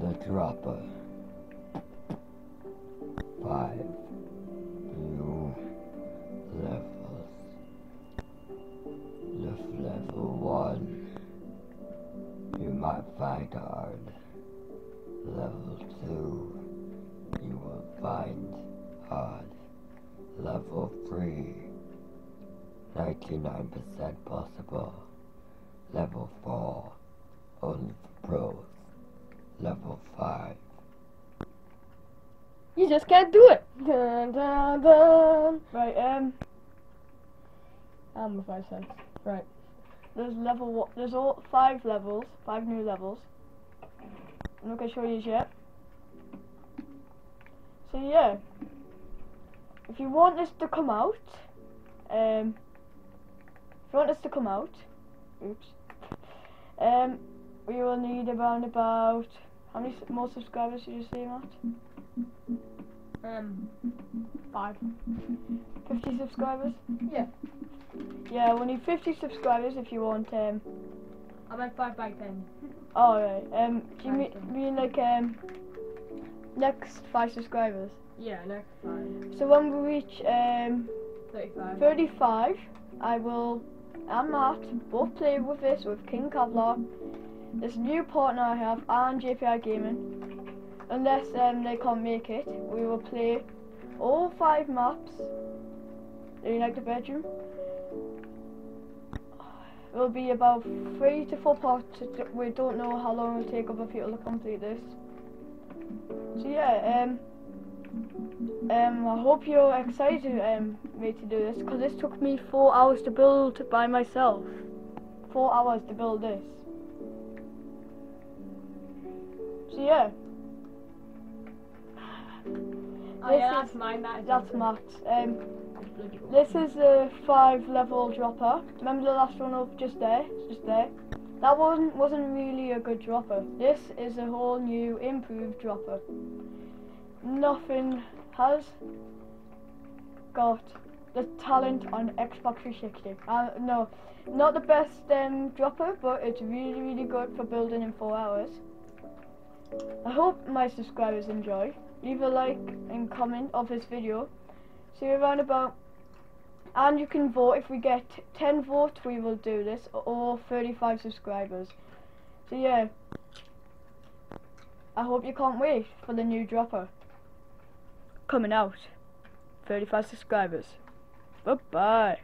The Dropper. Five new levels. With level one, you might find hard. Level two, you will find hard. Level three, 99% possible. Level 4, only for pros. Level 5. You just can't do it. Dun, dun, dun. Right, um. I'm with five cents. Right. There's level one. There's all five levels, five new levels. I'm not gonna show you yet. So yeah, if you want this to come out, um, if you want this to come out, oops, um, we will need around about how many more subscribers did you see, Matt? Um, five. 50 subscribers? Yeah. Yeah, we need 50 subscribers if you want, um, I meant five by ten. alright, um, do you mean, mean like, um, next 5 subscribers? Yeah, next five. So when we reach, um, Thirty-five. 35, I will, and Matt, both play with this, with King Kevlar, this new partner I have, and JPI Gaming. Unless um, they can't make it, we will play all 5 maps. Do you like the bedroom? It will be about 3 to 4 parts, we don't know how long it will take other people to complete this. So yeah, um, um, I hope you're excited um, me to do this because this took me four hours to build by myself. Four hours to build this. Yeah, Oh yeah, this that's is- mine. That that's. Matt. Um, this is a five level dropper. Remember the last one up just there? Just there. That one wasn't really a good dropper. This is a whole new improved dropper. Nothing has got the talent on Xbox 360. Uh, no, not the best um, dropper, but it's really, really good for building in four hours. I hope my subscribers enjoy. Leave a like and comment of this video. See you around about. And you can vote if we get 10 votes, we will do this, or 35 subscribers. So yeah, I hope you can't wait for the new dropper coming out. 35 subscribers. Bye bye.